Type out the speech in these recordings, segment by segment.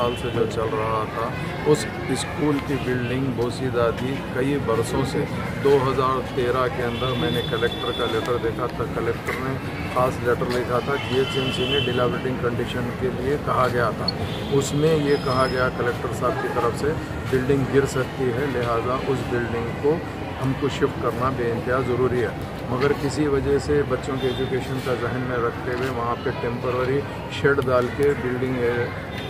साल से जो चल रहा था, उस स्कूल की बिल्डिंग बोसीदा थी। कई बरसों से 2013 के अंदर मैंने कलेक्टर का लेटर देखा था। कलेक्टर ने खास लेटर लिखा था। जी एच ने डिलाबिलिटिंग कंडीशन के लिए कहा गया था। उसमें ये कहा गया, कलेक्टर साहब की तरफ़ से, बिल्डिंग गिर सकती है, लिहाजा उस बिल्डिंग को हमको शिफ्ट करना बेानतहा ज़रूरी है। मगर किसी वजह से बच्चों के एजुकेशन का जहन में रखते हुए वहाँ पे टेम्पररी शेड डाल के बिल्डिंग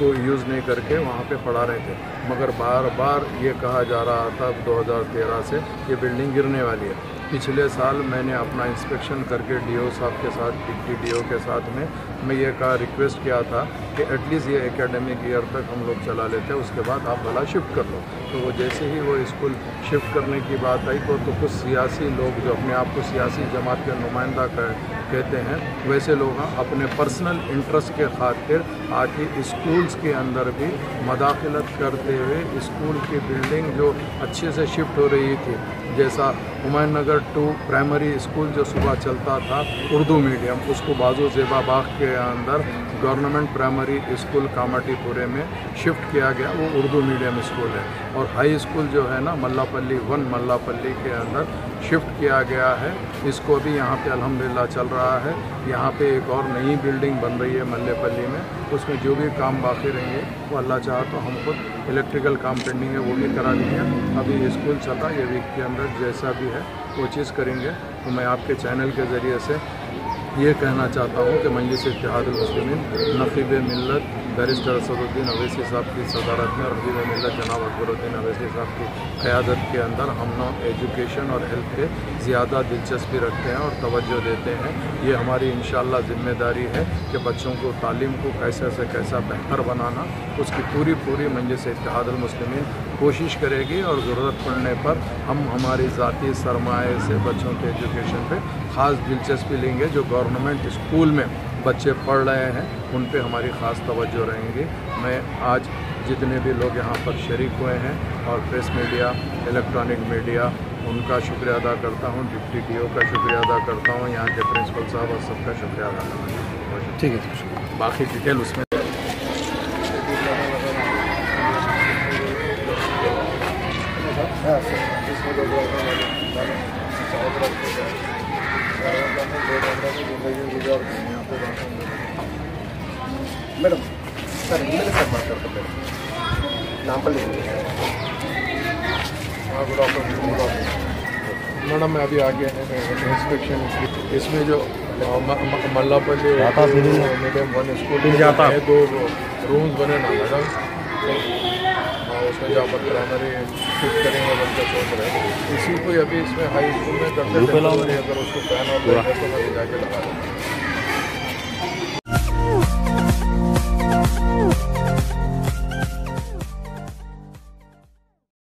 को यूज़ नहीं करके वहाँ पे पढ़ा रहे थे मगर बार बार ये कहा जा रहा था 2013 से ये बिल्डिंग गिरने वाली है। पिछले साल मैंने अपना इंस्पेक्शन करके डीओ साहब के साथ डी के साथ में मैं ये कहा रिक्वेस्ट किया था कि एटलीस्ट ये एकेडमिक ईयर तक हम लोग चला लेते हैं उसके बाद आप भला शिफ्ट कर लो। तो वो जैसे ही वो स्कूल शिफ्ट करने की बात आई तो, तो कुछ सियासी लोग जो अपने आप को सियासी जमात के नुमाइंदा कर कहते हैं वैसे लोग अपने पर्सनल इंटरेस्ट के खातिर आके स्कूल्स के अंदर भी मदाखलत करते हुए स्कूल की बिल्डिंग जो अच्छे से शिफ्ट हो रही थी जैसा Humayun Nagar two primary school जो सुबह चलता था, उर्दू मीडियम उसको बाजू जेबा बाग के अंदर गवर्नमेंट प्राइमरी स्कूल कामाटीपुरे में शिफ्ट किया गया। वो उर्दू मीडियम स्कूल है और हाई स्कूल जो है ना, मल्लापल्ली वन, मल्लापल्ली के अंदर शिफ्ट किया गया है। इसको भी यहाँ पे अल्हम्दुलिल्लाह चल रहा है। यहाँ पे एक और नई बिल्डिंग बन रही है मल्लेपल्ली में। उसमें जो भी काम बाकी रहेंगे, वो अल्लाह चाह तो हम खुद इलेक्ट्रिकल काम पेंडिंग है, वो भी करा देंगे। अभी स्कूल चल रहा है ये वीक के अंदर जैसा भी है, वो चीज़ करेंगे। तो मैं आपके चैनल के ज़रिए से ये कहना चाहता हूँ कि मजलिस इतिहादमसलिमिन नफीब मिलत बैरिस्टर असदुद्दीन अवैसी साहब की सदारत में और हबीब मिलत जनाब अकबरुद्दीन अवैसी साहब की क़्यादत के अंदर हम लोग एजुकेशन और हेल्थ पे ज़्यादा दिलचस्पी रखते हैं और तवज्जो देते हैं। ये हमारी इन ज़िम्मेदारी है कि बच्चों को तालीम को कैसे से कैसा बेहतर बनाना, उसकी पूरी पूरी मजलिस इतिहादमसलिमिन कोशिश करेगी और ज़रूरत पड़ने पर हम हमारी ज़ाती सरमाए से बच्चों के एजुकेशन पर ख़ास दिलचस्पी लेंगे, जो गवर्नमेंट स्कूल में बच्चे पढ़ रहे हैं उन पे हमारी ख़ास तवज्जो रहेंगी। मैं आज जितने भी लोग यहाँ पर शरीक हुए हैं और प्रेस मीडिया इलेक्ट्रॉनिक मीडिया उनका शुक्रिया अदा करता हूँ डिप्टी डी का शुक्रिया अदा करता हूँ यहाँ के प्रिंसिपल साहब और सबका शुक्रिया अदा करता हूँ। ठीक है बाकी डिटेल उसमें। मैडम सर मेरे सर बात करते मैडम नाम पर हाँ, मैडम मैं अभी आ गया है इंस्पेक्शन इसमें जो मल्लापल्ली मीडियम वन स्कूल है दो रूम्स बने ना मैडम। हाँ, उसमें जहाँ पर प्राइमरी शिफ्ट करेंगे बच्चा सोच रहे हैं। इसी को अभी इसमें हाई स्कूल में करते थे अगर उसको फ़ैन और तो मैं जाके लगा दूँ